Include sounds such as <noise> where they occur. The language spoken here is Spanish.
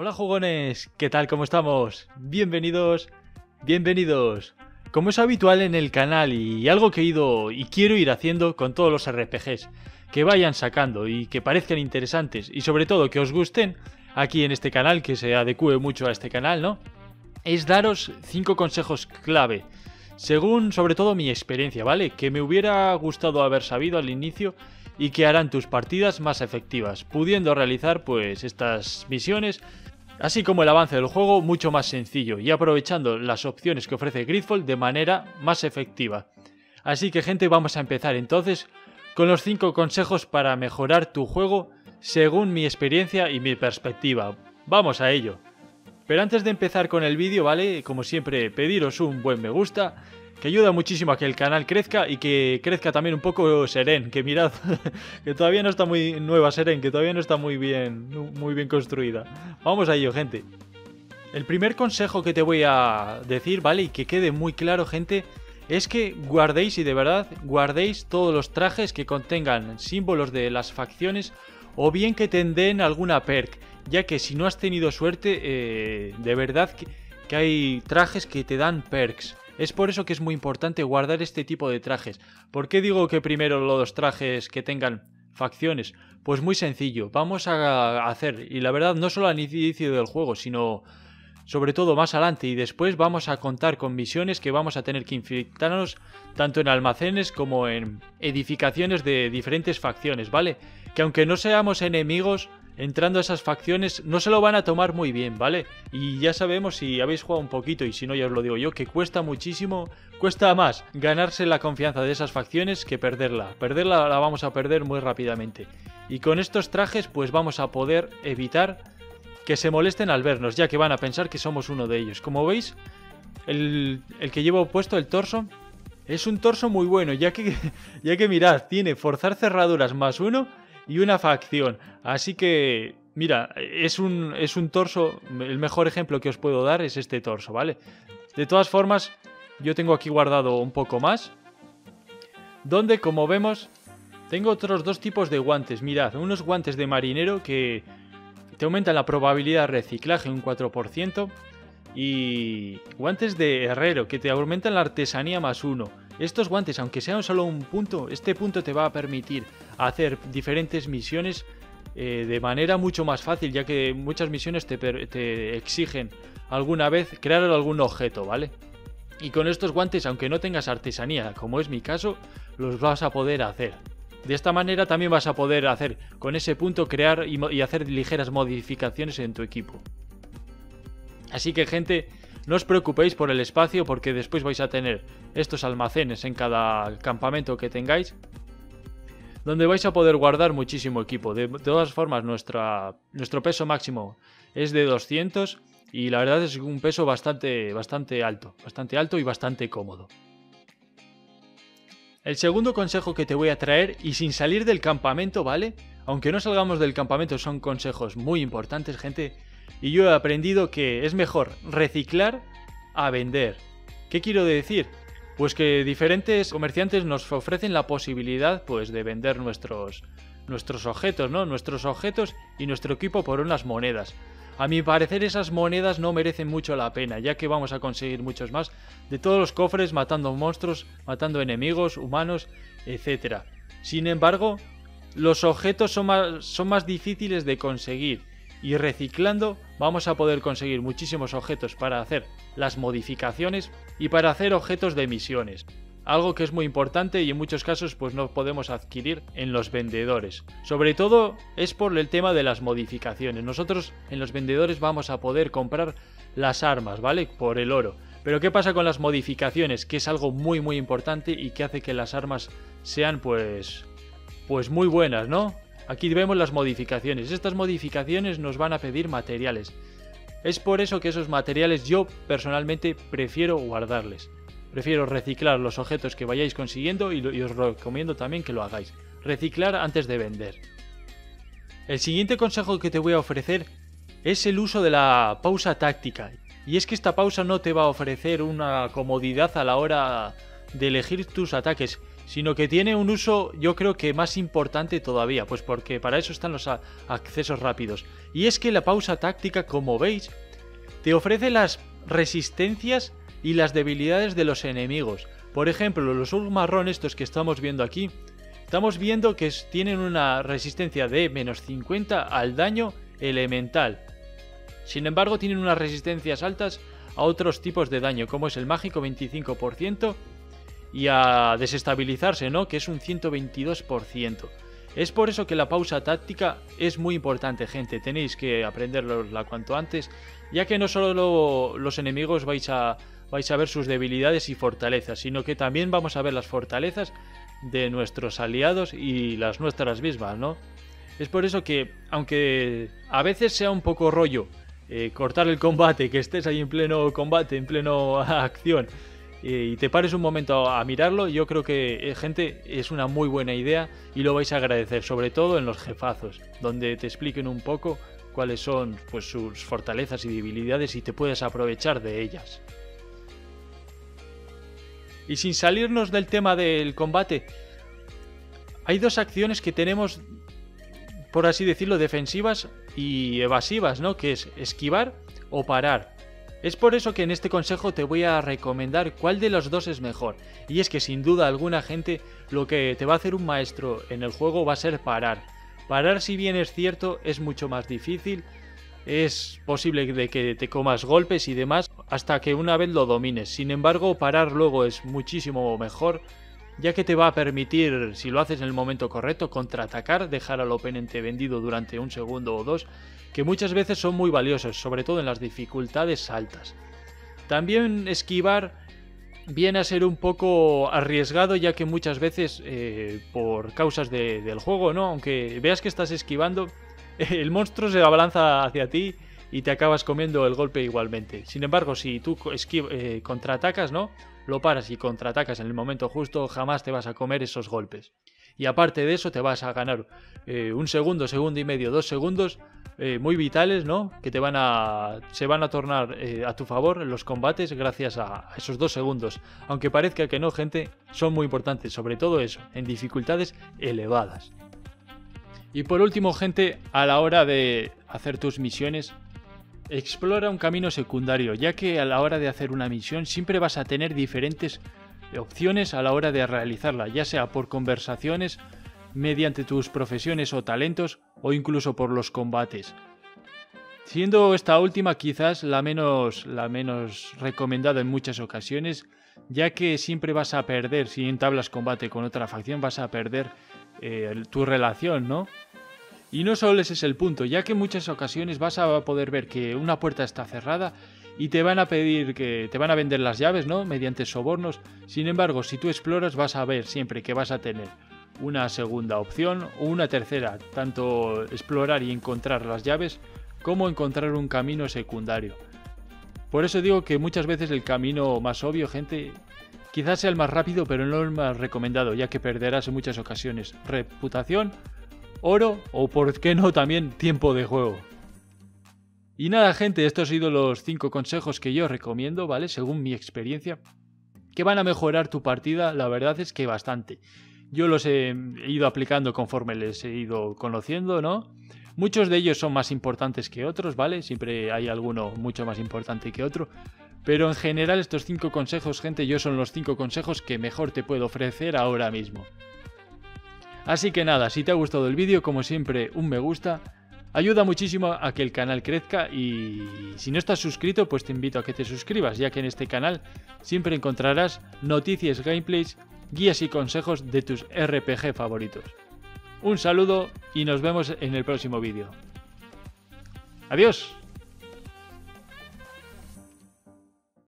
Hola jugones, ¿qué tal? ¿Cómo estamos? Bienvenidos, bienvenidos. Como es habitual en el canal y algo que he ido y quiero ir haciendo con todos los RPGs, que vayan sacando y que parezcan interesantes y sobre todo que os gusten aquí en este canal, que se adecue mucho a este canal, ¿no? Es daros 5 consejos clave, según sobre todo mi experiencia, ¿vale? Que me hubiera gustado haber sabido al inicio y que harán tus partidas más efectivas, pudiendo realizar pues estas misiones, así como el avance del juego mucho más sencillo y aprovechando las opciones que ofrece Gridfall de manera más efectiva. Así que gente, vamos a empezar entonces con los 5 consejos para mejorar tu juego según mi experiencia y mi perspectiva. Vamos a ello. Pero antes de empezar con el vídeo, ¿vale? Como siempre, pediros un buen me gusta que ayuda muchísimo a que el canal crezca y que crezca también un poco Seren, que mirad, <laughs> que todavía no está muy nueva Seren, que todavía no está muy bien, muy bien construida. Vamos a ello, gente. El primer consejo que te voy a decir, ¿vale? Y que quede muy claro, gente, es que guardéis y de verdad guardéis todos los trajes que contengan símbolos de las facciones o bien que te den alguna perk, ya que si no has tenido suerte, eh, de verdad que, que hay trajes que te dan perks. Es por eso que es muy importante guardar este tipo de trajes. ¿Por qué digo que primero los trajes que tengan facciones? Pues muy sencillo, vamos a hacer, y la verdad no solo al inicio del juego, sino sobre todo más adelante y después vamos a contar con misiones que vamos a tener que infiltrarnos tanto en almacenes como en edificaciones de diferentes facciones, ¿vale? Que aunque no seamos enemigos, entrando a esas facciones no se lo van a tomar muy bien, ¿vale? Y ya sabemos si habéis jugado un poquito y si no ya os lo digo yo, que cuesta muchísimo, cuesta más ganarse la confianza de esas facciones que perderla. Perderla la vamos a perder muy rápidamente. Y con estos trajes pues vamos a poder evitar que se molesten al vernos, ya que van a pensar que somos uno de ellos. Como veis, el, el que llevo puesto, el torso, es un torso muy bueno, ya que, <laughs> ya que mirad, tiene forzar cerraduras más uno y una facción. Así que, mira, es un, es un torso, el mejor ejemplo que os puedo dar es este torso, ¿vale? De todas formas, yo tengo aquí guardado un poco más, donde, como vemos, tengo otros dos tipos de guantes. Mirad, unos guantes de marinero que te aumentan la probabilidad de reciclaje un 4%. Y guantes de herrero que te aumentan la artesanía más uno. Estos guantes, aunque sean solo un punto, este punto te va a permitir hacer diferentes misiones eh, de manera mucho más fácil, ya que muchas misiones te, te exigen alguna vez crear algún objeto, ¿vale? Y con estos guantes, aunque no tengas artesanía, como es mi caso, los vas a poder hacer. De esta manera también vas a poder hacer con ese punto crear y, y hacer ligeras modificaciones en tu equipo. Así que gente, no os preocupéis por el espacio porque después vais a tener estos almacenes en cada campamento que tengáis donde vais a poder guardar muchísimo equipo. De, todas formas, nuestra, nuestro peso máximo es de 200 y la verdad es un peso bastante, bastante alto, bastante alto y bastante cómodo. El segundo consejo que te voy a traer, y sin salir del campamento, ¿vale? Aunque no salgamos del campamento, son consejos muy importantes, gente. Y yo he aprendido que es mejor reciclar a vender. ¿Qué quiero decir? Pues que diferentes comerciantes nos ofrecen la posibilidad pues de vender nuestros nuestros objetos, ¿no? Nuestros objetos y nuestro equipo por unas monedas. A mi parecer esas monedas no merecen mucho la pena, ya que vamos a conseguir muchos más de todos los cofres matando monstruos, matando enemigos, humanos, etc. Sin embargo, los objetos son más, son más difíciles de conseguir y reciclando vamos a poder conseguir muchísimos objetos para hacer las modificaciones y para hacer objetos de misiones. Algo que es muy importante y en muchos casos pues no podemos adquirir en los vendedores. Sobre todo es por el tema de las modificaciones. Nosotros en los vendedores vamos a poder comprar las armas, ¿vale? Por el oro. Pero ¿qué pasa con las modificaciones? Que es algo muy muy importante y que hace que las armas sean pues pues muy buenas, ¿no? Aquí vemos las modificaciones. Estas modificaciones nos van a pedir materiales. Es por eso que esos materiales yo personalmente prefiero guardarles. Prefiero reciclar los objetos que vayáis consiguiendo y, os recomiendo también que lo hagáis. Reciclar antes de vender. El siguiente consejo que te voy a ofrecer es el uso de la pausa táctica. Y es que esta pausa no te va a ofrecer una comodidad a la hora de elegir tus ataques, sino que tiene un uso yo creo que más importante todavía, pues porque para eso están los accesos rápidos. Y es que la pausa táctica, como veis, te ofrece las resistencias y las debilidades de los enemigos. Por ejemplo, los Urg marrón estos que estamos viendo aquí, estamos viendo que tienen una resistencia de menos 50 al daño elemental. Sin embargo, tienen unas resistencias altas a otros tipos de daño, como es el mágico 25% y a desestabilizarse, ¿no? Que es un 122%. Es por eso que la pausa táctica es muy importante, gente. Tenéis que aprenderla cuanto antes, ya que no solo los enemigos vais a, vais a ver sus debilidades y fortalezas, sino que también vamos a ver las fortalezas de nuestros aliados y las nuestras mismas, ¿no? Es por eso que, aunque a veces sea un poco rollo eh, cortar el combate, que estés ahí en pleno combate, en pleno <laughs> acción, y te pares un momento a mirarlo, yo creo que, eh, gente, es una muy buena idea y lo vais a agradecer, sobre todo en los jefazos, donde te expliquen un poco cuáles son pues, sus fortalezas y debilidades y te puedes aprovechar de ellas. Y sin salirnos del tema del combate, hay dos acciones que tenemos, por así decirlo, defensivas y evasivas, ¿no? Que es esquivar o parar. Es por eso que en este consejo te voy a recomendar cuál de los dos es mejor. Y es que sin duda alguna gente lo que te va a hacer un maestro en el juego va a ser parar. Parar si bien es cierto es mucho más difícil. Es posible de que te comas golpes y demás hasta que una vez lo domines. Sin embargo, parar luego es muchísimo mejor ya que te va a permitir, si lo haces en el momento correcto, contraatacar, dejar al oponente vendido durante un segundo o dos que muchas veces son muy valiosos, sobre todo en las dificultades altas. También esquivar viene a ser un poco arriesgado ya que muchas veces eh, por causas del juego, ¿no? Aunque veas que estás esquivando, <laughs> el monstruo se abalanza hacia ti y te acabas comiendo el golpe igualmente. Sin embargo, si tú eh, contraatacas, ¿no? Lo paras y contraatacas en el momento justo, jamás te vas a comer esos golpes. Y aparte de eso, te vas a ganar eh, un segundo, segundo y medio, dos segundos eh, muy vitales, ¿no? Que te van a. se van a tornar a tu favor en los combates gracias a esos dos segundos. Aunque parezca que no, gente, son muy importantes, sobre todo eso, en dificultades elevadas. Y por último, gente, a la hora de hacer tus misiones, Explora un camino secundario, ya que a la hora de hacer una misión siempre vas a tener diferentes opciones a la hora de realizarla, ya sea por conversaciones, mediante tus profesiones o talentos, o incluso por los combates. Siendo esta última quizás la menos, la menos recomendada en muchas ocasiones, ya que siempre vas a perder, si entablas combate con otra facción, vas a perder eh, tu relación, ¿no? Y no solo ese es el punto, ya que en muchas ocasiones vas a poder ver que una puerta está cerrada y te van a pedir que te van a vender las llaves, ¿no? Mediante sobornos. Sin embargo, si tú exploras vas a ver siempre que vas a tener una segunda opción o una tercera, tanto explorar y encontrar las llaves como encontrar un camino secundario. Por eso digo que muchas veces el camino más obvio, gente, quizás sea el más rápido, pero no el más recomendado, ya que perderás en muchas ocasiones reputación oro o por qué no también tiempo de juego. Y nada gente, estos han sido los 5 consejos que yo recomiendo, ¿vale? Según mi experiencia, que van a mejorar tu partida, la verdad es que bastante. Yo los he ido aplicando conforme les he ido conociendo, ¿no? Muchos de ellos son más importantes que otros, ¿vale? Siempre hay alguno mucho más importante que otro. Pero en general estos 5 consejos, gente, yo son los 5 consejos que mejor te puedo ofrecer ahora mismo. Así que nada, si te ha gustado el vídeo, como siempre, un me gusta. Ayuda muchísimo a que el canal crezca y si no estás suscrito, pues te invito a que te suscribas, ya que en este canal siempre encontrarás noticias, gameplays, guías y consejos de tus RPG favoritos. Un saludo y nos vemos en el próximo vídeo. Adiós.